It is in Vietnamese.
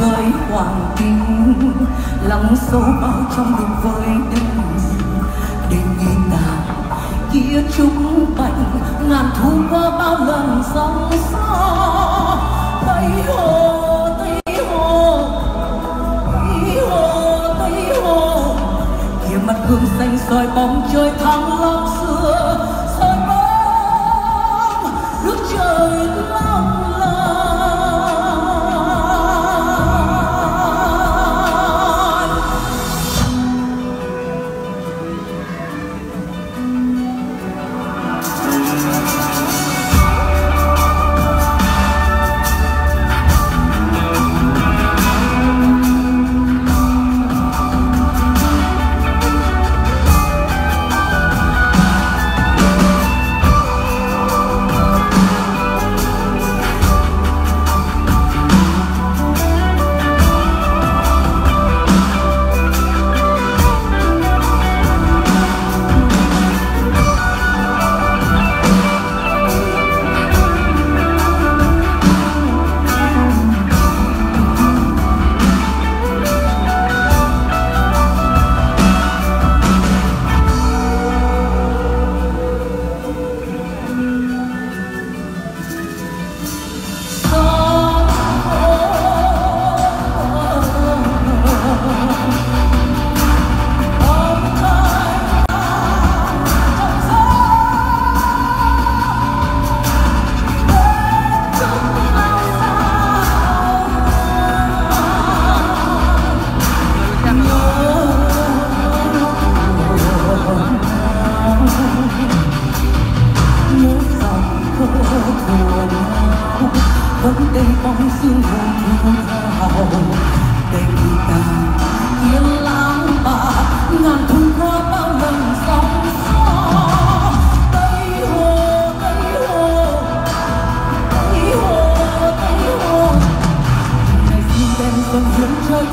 hoàng hoàng kim lắng sâu bao trong đường với đêm đêm nhìn ngàn kia chúng bành ngàn thu qua bao lần sóng gió. Tây hồ tây hồ tây hồ tây hồ. Kia mặt gương xanh soi bóng trời thăng long xưa. Bóng hào đây ta yên lãng bạc ngàn thung qua bao lần sóng gió tây hồ tây hồ tây hồ tây hồ ngày xin dần trời